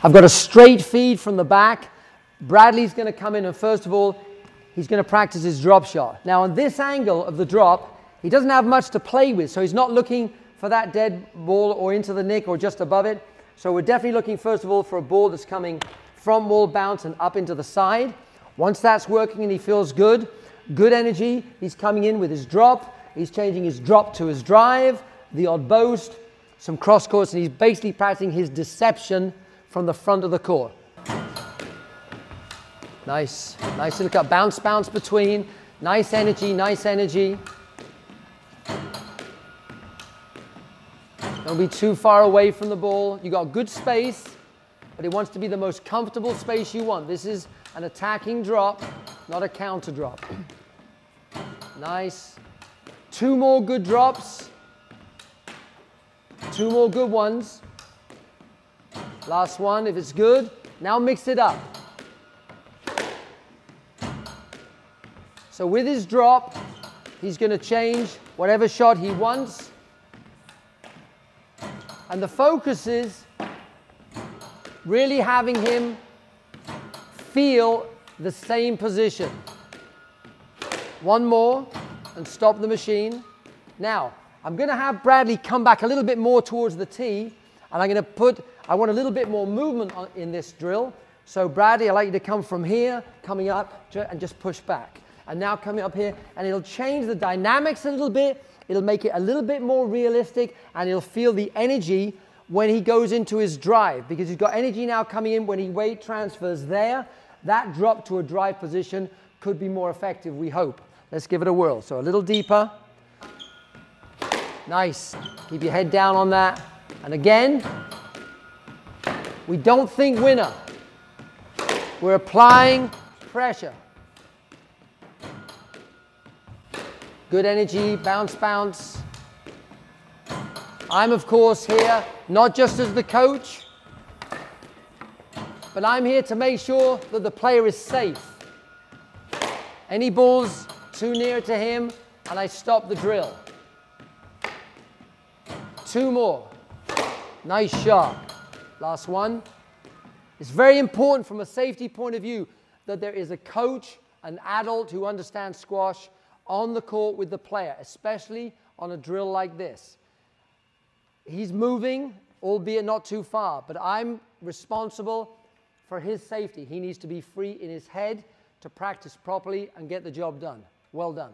I've got a straight feed from the back. Bradley's going to come in and first of all, he's going to practice his drop shot. Now on this angle of the drop, he doesn't have much to play with, so he's not looking for that dead ball or into the nick or just above it. So we're definitely looking first of all for a ball that's coming from wall bounce and up into the side. Once that's working and he feels good, good energy, he's coming in with his drop, he's changing his drop to his drive, the odd boast, some cross courts, and he's basically practicing his deception from the front of the court. Nice, nice little cut, bounce, bounce between, nice energy, nice energy. Don't be too far away from the ball. You got good space, but it wants to be the most comfortable space you want. This is an attacking drop, not a counter drop. Nice. Two more good drops. Two more good ones. Last one, if it's good. Now mix it up. So with his drop, he's going to change whatever shot he wants. And the focus is really having him feel the same position. One more and stop the machine. Now, I'm going to have Bradley come back a little bit more towards the tee, and I'm going to put, I want a little bit more movement on, in this drill. So Bradley, I'd like you to come from here, coming up, and just push back. And now coming up here, and it'll change the dynamics a little bit. It'll make it a little bit more realistic, and he'll feel the energy when he goes into his drive, because he's got energy now coming in when he weight transfers there. That drop to a drive position could be more effective, we hope. Let's give it a whirl. So a little deeper. Nice. Keep your head down on that. And again, we don't think winner. We're applying pressure. Good energy, bounce, bounce. I'm, of course, here not just as the coach, but I'm here to make sure that the player is safe. Any balls too near to him, and I stop the drill. Two more. Nice shot. Last one. It's very important from a safety point of view that there is a coach, an adult who understands squash on the court with the player, especially on a drill like this. He's moving, albeit not too far, but I'm responsible for his safety. He needs to be free in his head to practice properly and get the job done. Well done.